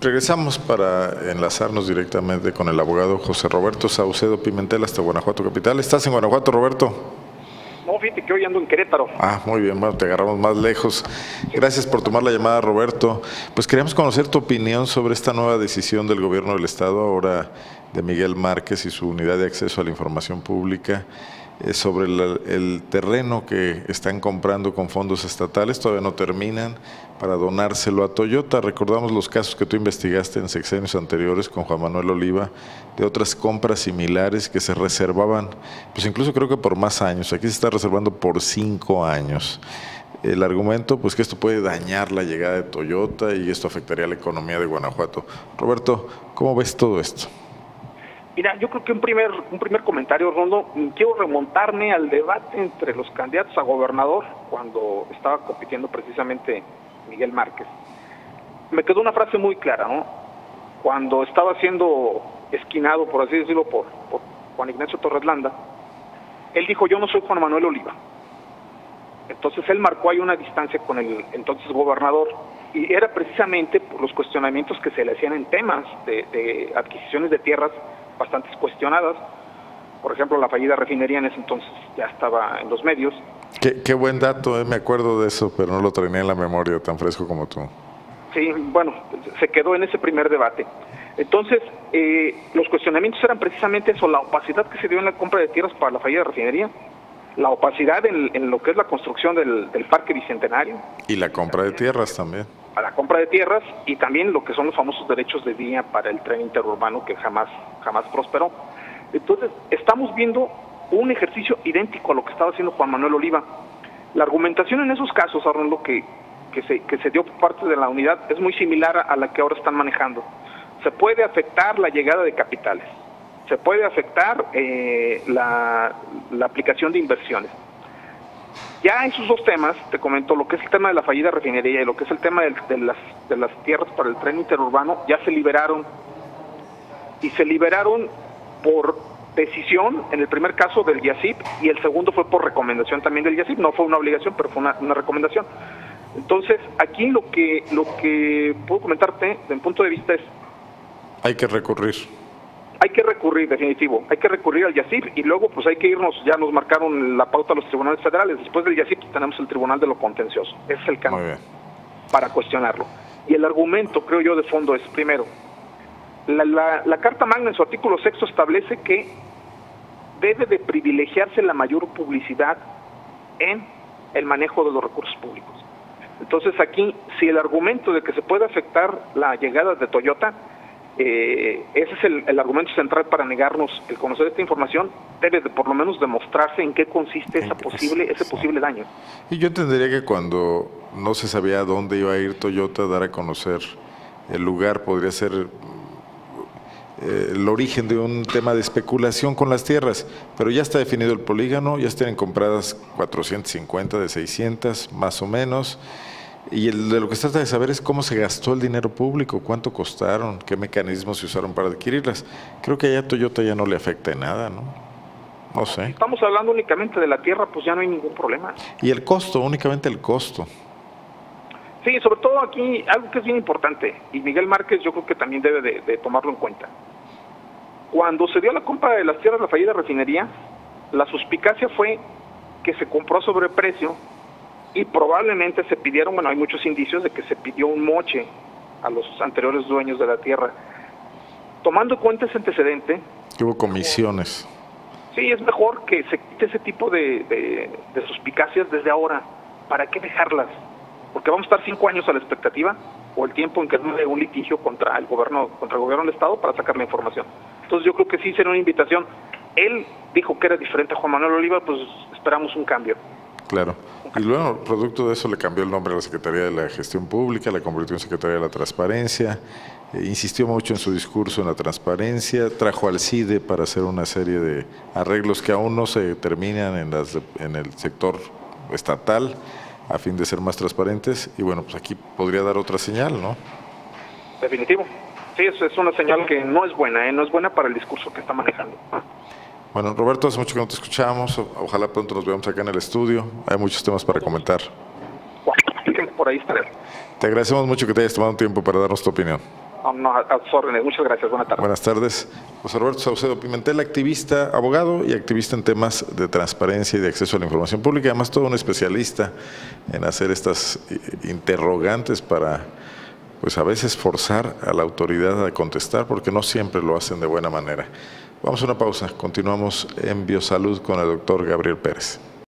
Regresamos para enlazarnos directamente con el abogado José Roberto Saucedo Pimentel hasta Guanajuato Capital. ¿Estás en Guanajuato, Roberto? No, fíjate que hoy ando en Querétaro. Ah, muy bien, bueno, te agarramos más lejos. Gracias por tomar la llamada, Roberto. Pues queríamos conocer tu opinión sobre esta nueva decisión del gobierno del Estado, ahora de Miguel Márquez y su unidad de acceso a la información pública sobre el terreno que están comprando con fondos estatales, todavía no terminan, para donárselo a Toyota. Recordamos los casos que tú investigaste en sexenios anteriores con Juan Manuel Oliva, de otras compras similares que se reservaban, pues incluso creo que por más años, aquí se está reservando por cinco años. El argumento, pues que esto puede dañar la llegada de Toyota y esto afectaría a la economía de Guanajuato. Roberto, ¿cómo ves todo esto? Mira, yo creo que un primer, un primer comentario, Rondo, quiero remontarme al debate entre los candidatos a gobernador cuando estaba compitiendo precisamente Miguel Márquez. Me quedó una frase muy clara, ¿no? Cuando estaba siendo esquinado, por así decirlo, por, por Juan Ignacio Torreslanda, él dijo, yo no soy Juan Manuel Oliva. Entonces él marcó ahí una distancia con el entonces gobernador y era precisamente por los cuestionamientos que se le hacían en temas de adquisiciones de tierras bastantes cuestionadas. Por ejemplo, la fallida refinería en ese entonces ya estaba en los medios. Qué, buen dato, eh, me acuerdo de eso, pero no lo tenía en la memoria tan fresco como tú. Sí, bueno, se quedó en ese primer debate. Entonces, eh, los cuestionamientos eran precisamente eso, la opacidad que se dio en la compra de tierras para la fallida refinería, la opacidad en, lo que es la construcción del, del, Parque Bicentenario. Y la compra de tierras también. Para compra de tierras y también lo que son los famosos derechos de vía para el tren interurbano que jamás, jamás prosperó. Entonces, estamos viendo un ejercicio idéntico a lo que estaba haciendo Juan Manuel Oliva. La argumentación en esos casos, lo que, que, se, que se dio por parte de la unidad es muy similar a la que ahora están manejando. Se puede afectar la llegada de capitales, se puede afectar eh, la, la aplicación de inversiones. Ya esos dos temas, te comento, lo que es el tema de la fallida refinería y lo que es el tema de, las, de las tierras para el tren interurbano, ya se liberaron. Y se liberaron por decisión, en el primer caso del YACIP, y el segundo fue por recomendación también del YACIP, no fue una obligación, pero fue una, recomendación. Entonces, aquí lo que, lo que puedo comentarte, desde mi punto de vista, es... Hay que recurrir. Hay que recurrir, definitivo. Hay que recurrir al YACIP y luego pues hay que irnos, ya nos marcaron la pauta los tribunales federales. Después del YACIP tenemos el Tribunal de lo Contencioso. Ese es el cambio para cuestionarlo. Y el argumento, creo yo, de fondo es, primero, la, la, Carta Magna en su artículo sexto establece que debe de privilegiarse la mayor publicidad en el manejo de los recursos públicos. Entonces aquí, si el argumento de que se puede afectar la llegada de Toyota, eh, ese es el, argumento central para negarnos el conocer esta información, debe de por lo menos demostrarse en qué consiste esa posible, ese posible daño. Y yo entendería que cuando no se sabía dónde iba a ir Toyota, dar a conocer el lugar podría ser eh, el origen de un tema de especulación con las tierras, pero ya está definido el polígono, ya tienen compradas 450 de 600 más o menos, y el, de lo que se trata de saber es cómo se gastó el dinero público, cuánto costaron, qué mecanismos se usaron para adquirirlas. Creo que a Toyota ya no le afecta en nada, ¿no? No sé. Estamos hablando únicamente de la tierra, pues ya no hay ningún problema. Y el costo, únicamente el costo. Sí, sobre todo aquí, algo que es bien importante, y Miguel Márquez yo creo que también debe de, tomarlo en cuenta. Cuando se dio la compra de las tierras de la fallida refinería, la suspicacia fue que se compró a sobreprecio y probablemente se pidieron, bueno, hay muchos indicios de que se pidió un moche a los anteriores dueños de la tierra. Tomando en cuenta ese antecedente... hubo comisiones. Sí, es mejor que se quite ese tipo de, de, de suspicacias desde ahora. ¿Para qué dejarlas? porque vamos a estar cinco años a la expectativa o el tiempo en que dure un litigio contra el gobierno contra el gobierno del estado para sacar la información. Entonces yo creo que sí será una invitación. Él dijo que era diferente a Juan Manuel Oliva, pues esperamos un cambio. Claro. Y luego, producto de eso, le cambió el nombre a la Secretaría de la Gestión Pública, la convirtió en Secretaría de la Transparencia, eh, insistió mucho en su discurso en la transparencia, trajo al CIDE para hacer una serie de arreglos que aún no se terminan en, las, en el sector estatal a fin de ser más transparentes y bueno, pues aquí podría dar otra señal, ¿no? Definitivo. Sí, es, es una señal que no es buena, ¿eh? no es buena para el discurso que está manejando. Bueno, Roberto, hace mucho que no te escuchamos, ojalá pronto nos veamos acá en el estudio, hay muchos temas para comentar. Por ahí estaré. Te agradecemos mucho que te hayas tomado un tiempo para darnos tu opinión. no, a sus órdenes. Muchas gracias. Buenas tardes. Buenas tardes. José Roberto Saucedo Pimentel, activista, abogado y activista en temas de transparencia y de acceso a la información pública. Además, todo un especialista en hacer estas interrogantes para, pues a veces forzar a la autoridad a contestar, porque no siempre lo hacen de buena manera. Vamos a una pausa. Continuamos en Biosalud con el doctor Gabriel Pérez.